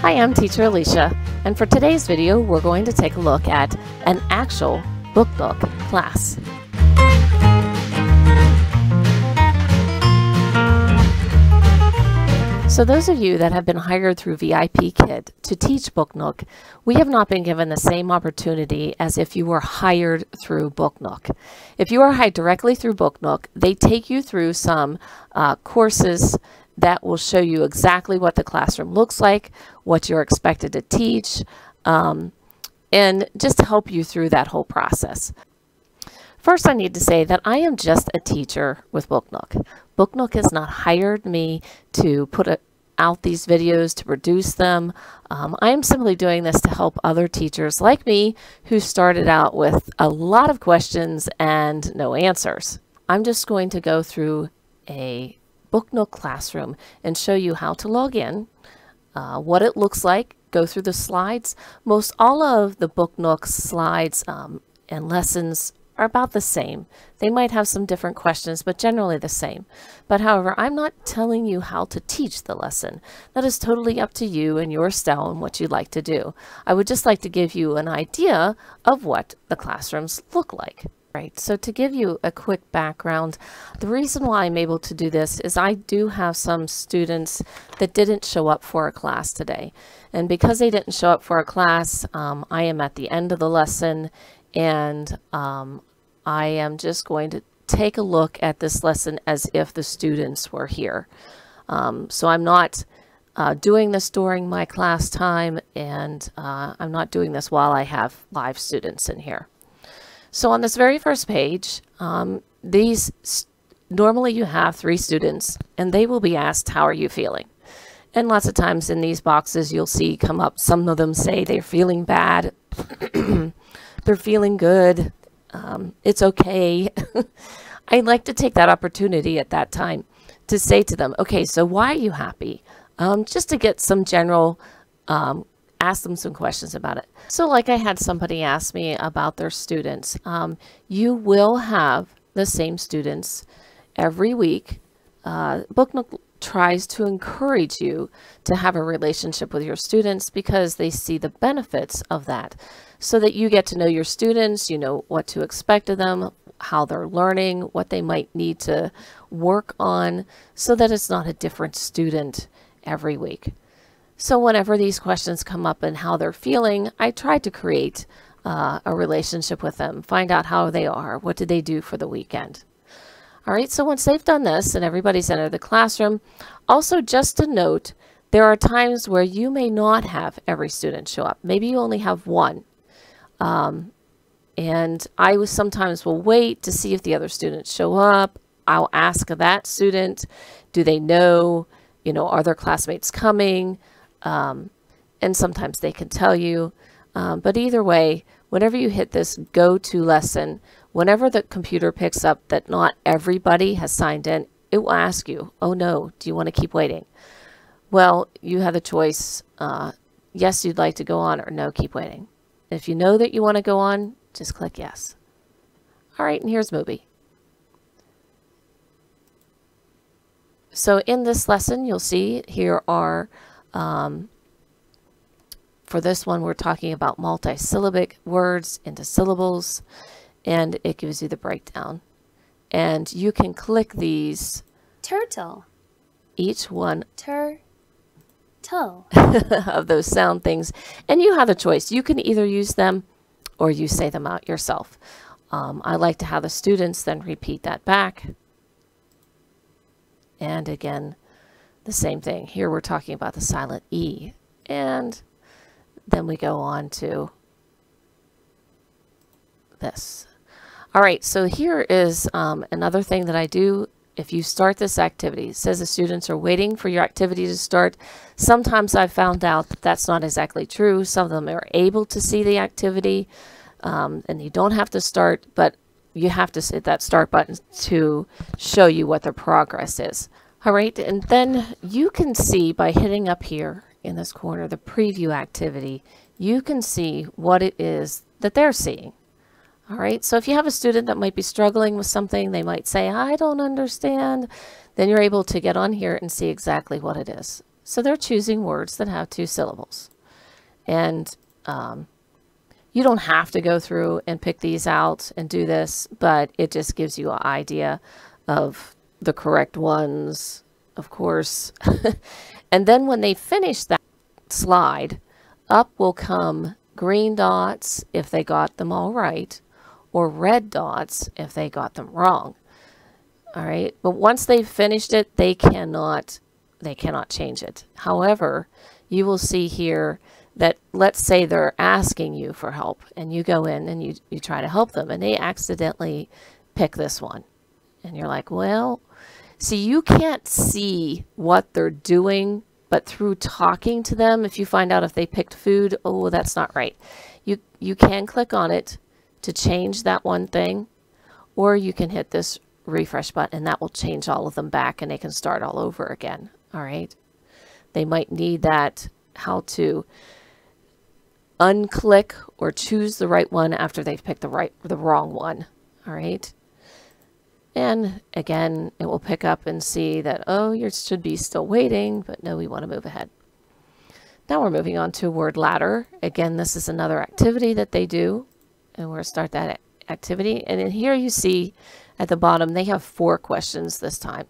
Hi, I'm teacher Alicia, and for today's video, we're going to take a look at an actual BookNook class. So those of you that have been hired through VIP Kid to teach BookNook, we have not been given the same opportunity as if you were hired through BookNook. If you are hired directly through BookNook, they take you through some uh, courses that will show you exactly what the classroom looks like, what you're expected to teach, um, and just help you through that whole process. First, I need to say that I am just a teacher with Book Nook. Book has not hired me to put a, out these videos to produce them. Um, I am simply doing this to help other teachers like me who started out with a lot of questions and no answers. I'm just going to go through a Book Nook classroom and show you how to log in, uh, what it looks like, go through the slides. Most all of the Book Nook slides um, and lessons are about the same. They might have some different questions, but generally the same. But however, I'm not telling you how to teach the lesson. That is totally up to you and your style and what you'd like to do. I would just like to give you an idea of what the classrooms look like. Right, so to give you a quick background, the reason why I'm able to do this is I do have some students that didn't show up for a class today. And because they didn't show up for a class, um, I am at the end of the lesson and um, I am just going to take a look at this lesson as if the students were here. Um, so I'm not uh, doing this during my class time and uh, I'm not doing this while I have live students in here. So on this very first page, um, these normally you have three students and they will be asked, how are you feeling? And lots of times in these boxes, you'll see come up, some of them say they're feeling bad. they're feeling good. Um, it's okay. I like to take that opportunity at that time to say to them, okay, so why are you happy? Um, just to get some general, um, ask them some questions about it. So like I had somebody ask me about their students. Um, you will have the same students every week. Uh, Book tries to encourage you to have a relationship with your students because they see the benefits of that so that you get to know your students, you know what to expect of them, how they're learning, what they might need to work on, so that it's not a different student every week. So whenever these questions come up and how they're feeling, I try to create uh, a relationship with them, find out how they are, what did they do for the weekend. All right, so once they've done this and everybody's entered the classroom, also just a note, there are times where you may not have every student show up. Maybe you only have one. Um, and I was sometimes will wait to see if the other students show up. I'll ask that student, do they know, you know, are their classmates coming? Um, and sometimes they can tell you. Um, but either way, whenever you hit this go to lesson, whenever the computer picks up that not everybody has signed in, it will ask you, oh no, do you want to keep waiting? Well, you have the choice, uh, yes, you'd like to go on, or no, keep waiting. If you know that you want to go on, just click yes. All right, and here's Moby. So in this lesson, you'll see here are, um, for this one, we're talking about multisyllabic words into syllables and it gives you the breakdown. And you can click these. Turtle. Each one. Tur. Toe. of those sound things. And you have a choice. You can either use them or you say them out yourself. Um, I like to have the students then repeat that back. And again, the same thing. Here we're talking about the silent E. And then we go on to this. All right, so here is um, another thing that I do. If you start this activity, it says the students are waiting for your activity to start. Sometimes I've found out that that's not exactly true. Some of them are able to see the activity um, and you don't have to start, but you have to hit that start button to show you what their progress is. All right, and then you can see by hitting up here in this corner, the preview activity, you can see what it is that they're seeing. All right, so if you have a student that might be struggling with something, they might say, I don't understand, then you're able to get on here and see exactly what it is. So they're choosing words that have two syllables. And um, you don't have to go through and pick these out and do this, but it just gives you an idea of the correct ones, of course. and then when they finish that slide, up will come green dots if they got them all right, or red dots if they got them wrong. All right, but once they've finished it, they cannot they cannot change it. However, you will see here that let's say they're asking you for help and you go in and you, you try to help them and they accidentally pick this one. And you're like, well, see, you can't see what they're doing, but through talking to them, if you find out if they picked food, oh, that's not right. You, you can click on it to change that one thing, or you can hit this refresh button and that will change all of them back and they can start all over again. All right. They might need that how to unclick or choose the right one after they've picked the right the wrong one. All right. And again, it will pick up and see that, oh, you should be still waiting, but no, we want to move ahead. Now we're moving on to word ladder. Again, this is another activity that they do and we're going to start that activity. And in here you see at the bottom, they have four questions this time.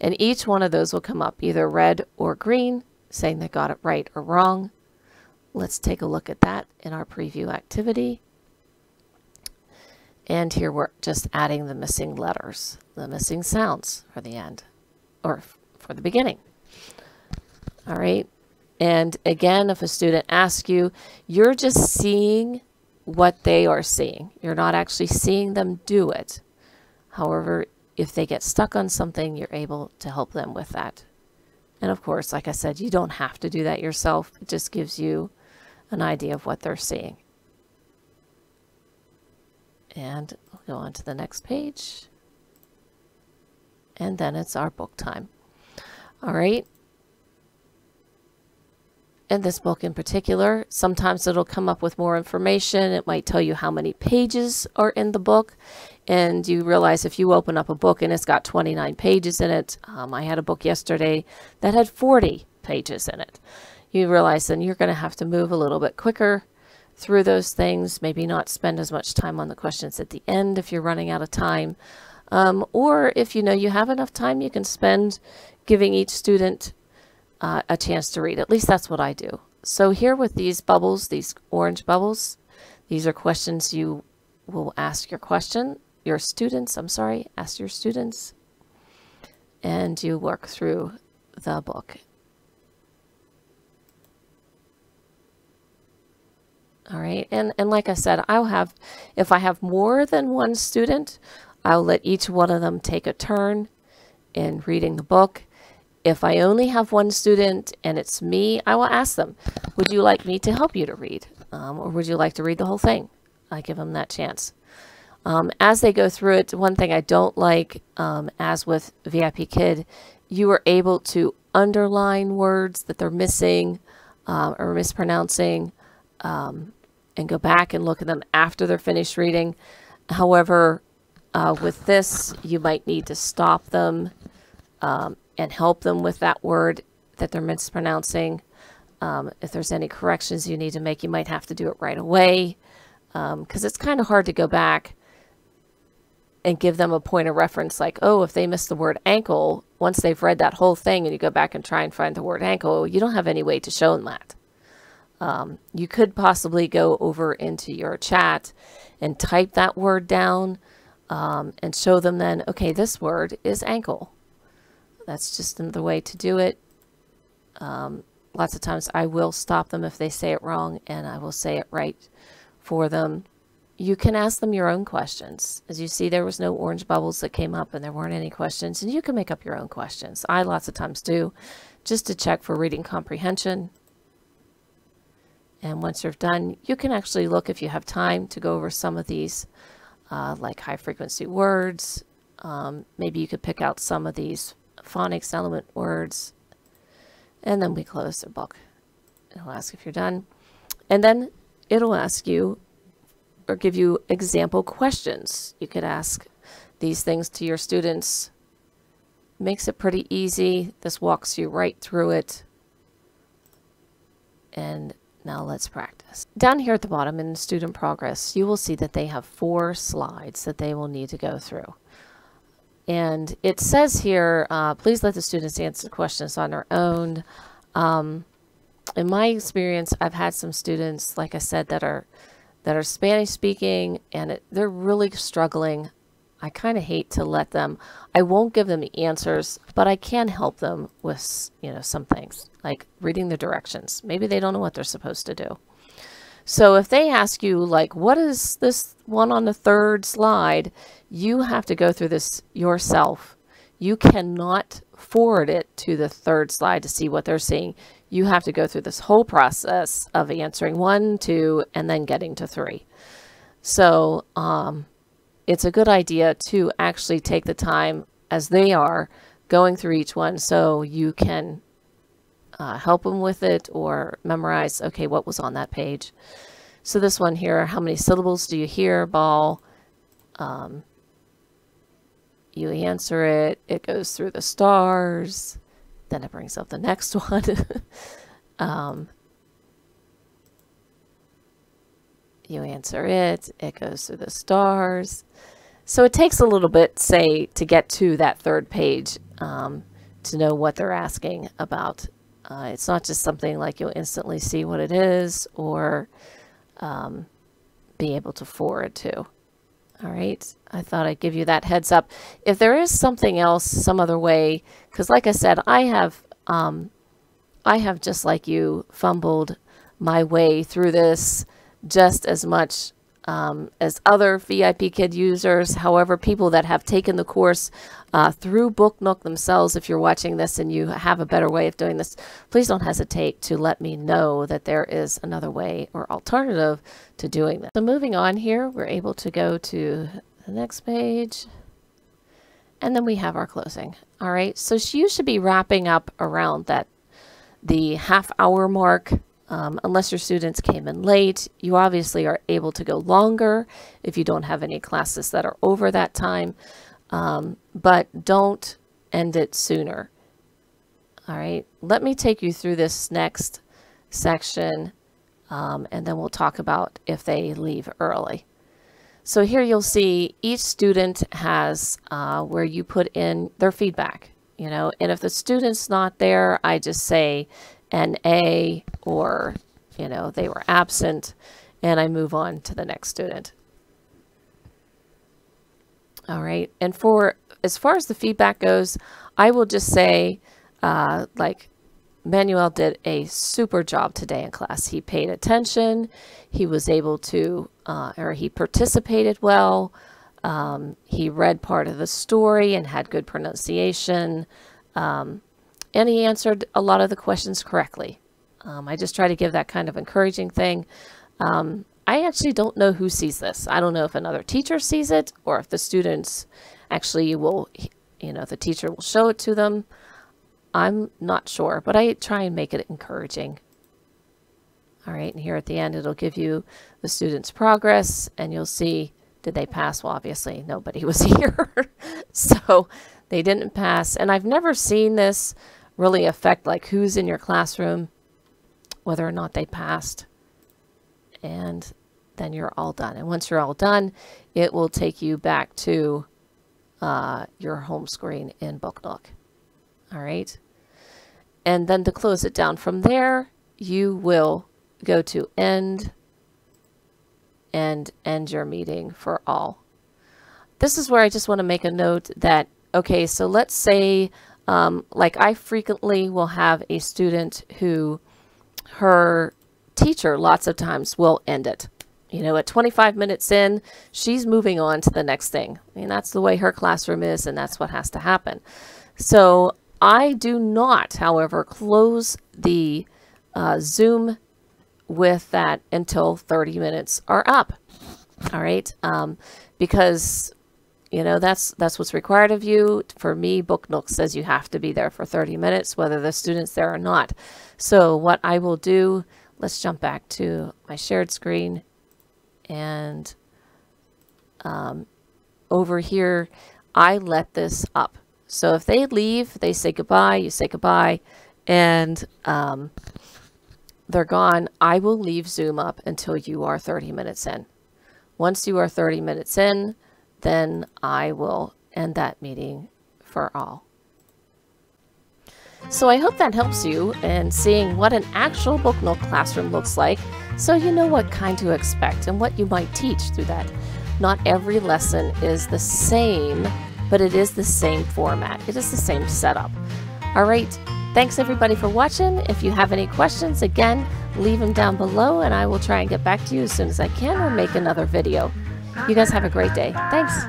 And each one of those will come up either red or green, saying they got it right or wrong. Let's take a look at that in our preview activity. And here we're just adding the missing letters, the missing sounds for the end, or for the beginning. All right. And again, if a student asks you, you're just seeing what they are seeing. You're not actually seeing them do it. However, if they get stuck on something, you're able to help them with that. And of course, like I said, you don't have to do that yourself. It just gives you an idea of what they're seeing. And we'll go on to the next page. And then it's our book time. All right in this book in particular. Sometimes it'll come up with more information. It might tell you how many pages are in the book. And you realize if you open up a book and it's got 29 pages in it, um, I had a book yesterday that had 40 pages in it. You realize then you're going to have to move a little bit quicker through those things, maybe not spend as much time on the questions at the end if you're running out of time. Um, or if you know you have enough time, you can spend giving each student uh, a chance to read. At least that's what I do. So here with these bubbles, these orange bubbles, these are questions you will ask your question, your students, I'm sorry, ask your students, and you work through the book. All right, and, and like I said, I'll have, if I have more than one student, I'll let each one of them take a turn in reading the book if I only have one student and it's me, I will ask them, would you like me to help you to read? Um, or would you like to read the whole thing? I give them that chance. Um, as they go through it, one thing I don't like, um, as with VIP Kid, you are able to underline words that they're missing uh, or mispronouncing um, and go back and look at them after they're finished reading. However, uh, with this, you might need to stop them um, and help them with that word that they're mispronouncing. Um, if there's any corrections you need to make, you might have to do it right away because um, it's kind of hard to go back and give them a point of reference like, oh, if they miss the word ankle, once they've read that whole thing and you go back and try and find the word ankle, you don't have any way to show them that. Um, you could possibly go over into your chat and type that word down um, and show them then, okay, this word is ankle. That's just the way to do it. Um, lots of times I will stop them if they say it wrong and I will say it right for them. You can ask them your own questions. As you see, there was no orange bubbles that came up and there weren't any questions. And you can make up your own questions. I lots of times do, just to check for reading comprehension. And once you're done, you can actually look if you have time to go over some of these, uh, like high frequency words. Um, maybe you could pick out some of these phonics element words. And then we close the book. It'll ask if you're done. And then it'll ask you or give you example questions. You could ask these things to your students. Makes it pretty easy. This walks you right through it. And now let's practice. Down here at the bottom in student progress, you will see that they have four slides that they will need to go through. And it says here, uh, please let the students answer questions on their own. Um, in my experience, I've had some students, like I said, that are that are Spanish speaking and it, they're really struggling. I kind of hate to let them, I won't give them the answers, but I can help them with, you know, some things like reading the directions. Maybe they don't know what they're supposed to do. So if they ask you like, what is this one on the third slide? You have to go through this yourself. You cannot forward it to the third slide to see what they're seeing you have to go through this whole process of answering one, two, and then getting to three. So um, it's a good idea to actually take the time as they are going through each one so you can uh, help them with it or memorize, okay, what was on that page. So this one here, how many syllables do you hear, ball? Um, you answer it, it goes through the stars. Then it brings up the next one. um, you answer it, it goes through the stars. So it takes a little bit, say, to get to that third page um, to know what they're asking about. Uh, it's not just something like you'll instantly see what it is or um, be able to forward to. All right, I thought I'd give you that heads up. If there is something else, some other way, because like I said, I have, um, I have just like you fumbled my way through this just as much um, as other VIP Kid users. However, people that have taken the course uh, through BookNook themselves, if you're watching this and you have a better way of doing this, please don't hesitate to let me know that there is another way or alternative to doing this. So moving on here, we're able to go to the next page. And then we have our closing. All right, so you should be wrapping up around that the half hour mark um, unless your students came in late, you obviously are able to go longer if you don't have any classes that are over that time, um, but don't end it sooner. All right, let me take you through this next section um, and then we'll talk about if they leave early. So here you'll see each student has uh, where you put in their feedback, you know, and if the student's not there, I just say an A or, you know, they were absent, and I move on to the next student. All right, and for as far as the feedback goes, I will just say, uh, like, Manuel did a super job today in class. He paid attention. He was able to, uh, or he participated well. Um, he read part of the story and had good pronunciation. Um, and he answered a lot of the questions correctly. Um, I just try to give that kind of encouraging thing. Um, I actually don't know who sees this. I don't know if another teacher sees it or if the students actually will, you know, the teacher will show it to them. I'm not sure, but I try and make it encouraging. All right, and here at the end, it'll give you the student's progress, and you'll see, did they pass? Well, obviously, nobody was here. so they didn't pass. And I've never seen this really affect like who's in your classroom, whether or not they passed. And then you're all done. And once you're all done, it will take you back to uh, your home screen in BookNook. All right. And then to close it down from there, you will go to end and end your meeting for all. This is where I just want to make a note that, okay, so let's say um, like I frequently will have a student who her teacher lots of times will end it. You know, at 25 minutes in, she's moving on to the next thing. I mean, that's the way her classroom is, and that's what has to happen. So I do not, however, close the uh, Zoom with that until 30 minutes are up. All right. Um, because you know, that's that's what's required of you. For me, BookNook says you have to be there for 30 minutes, whether the student's there or not. So what I will do, let's jump back to my shared screen and um, over here, I let this up. So if they leave, they say goodbye, you say goodbye, and um, they're gone, I will leave Zoom up until you are 30 minutes in. Once you are 30 minutes in, then I will end that meeting for all. So I hope that helps you in seeing what an actual Book Nook classroom looks like so you know what kind to expect and what you might teach through that. Not every lesson is the same, but it is the same format. It is the same setup. All right, thanks everybody for watching. If you have any questions, again, leave them down below and I will try and get back to you as soon as I can or make another video. You guys have a great day. Thanks.